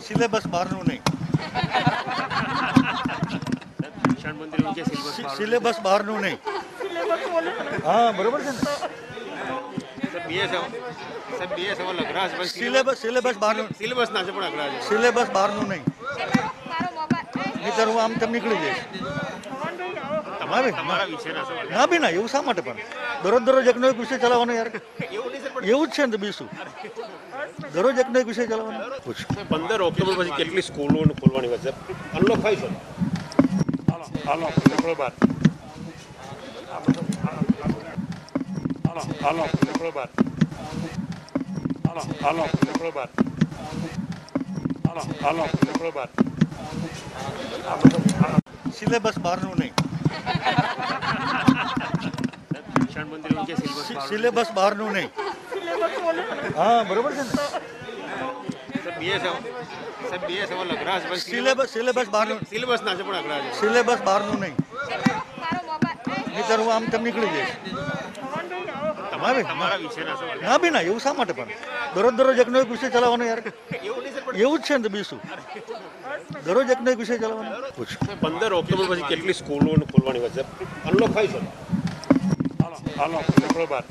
Syllabus બહારનું નહીં. Syllabus બહારનું નહીં. હા બરોબર છે ને? સિલેબસ સિલેબસ બહારનું સિલેબસ ના છે પણ સિલેબસ બહારનું નહીં નહીતર હું આમ તેમ નીકળી જઈશ. વિષયના સવાલ. ના બી ના એવું શા માટે પણ? દરરોજ દરરોજ એકનો એક વિષય ચલાવવાનો યાર. એવું નહીં એવું જ છે ને બીજું દરરોજ એકનો એક વિષય ચલાવવાનો. પૂછ. પંદર ઓક્ટોબર પછી કેટલી સ્કૂલો ખોલવાની વચ્ચે છે? અનલોક થાય છે. હાલો નીકળો બહાર. હાલો હાલો નીકળો બહાર. હાલો હાલો નીકળો બહાર. હાલો હાલો નીકળો બહાર. સિલેબસ બહારનું નહીં. સિલેબસ બહારનું નહીં. હા, બરોબર છે સિલેબસ સિલેબસ બહારનું સિલેબસ બહારનું નહીં. નહીતર હું આમ તેમ નીકળી જઈશ. તમારે? ના બી ના, એવું શા માટે પણ? દરરોજ દરરોજ એકનો એક વિષય ચલાવવાનો યાર. એવું એવું જ છે ને તો બીજું દરરોજ એક ને એક વિષય ચલાવવાનો? પૂછ. પંદર ઓક્ટોબર પછી કેટલી સ્કૂલો ખોલવાની વચ્ચે છે? અનલોક થાય છે. હાલો હાલો બહાર.